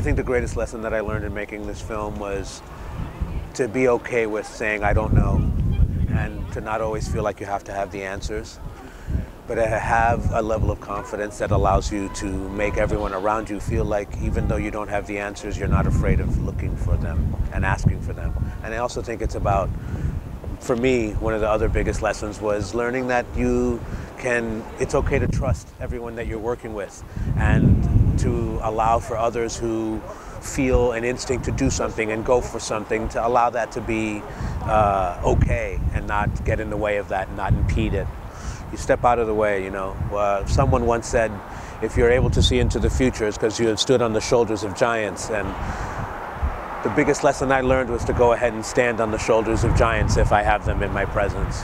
think the greatest lesson that I learned in making this film was to be okay with saying I don't know and to not always feel like you have to have the answers, but to have a level of confidence that allows you to make everyone around you feel like even though you don't have the answers, you're not afraid of looking for them and asking for them. And I also think it's about, for me, one of the other biggest lessons was learning that you can, it's okay to trust everyone that you're working with and to allow for others who feel an instinct to do something and go for something, to allow that to be uh, okay and not get in the way of that and not impede it. You step out of the way, you know. Uh, someone once said, if you're able to see into the future, it's because you have stood on the shoulders of giants. And the biggest lesson I learned was to go ahead and stand on the shoulders of giants if I have them in my presence.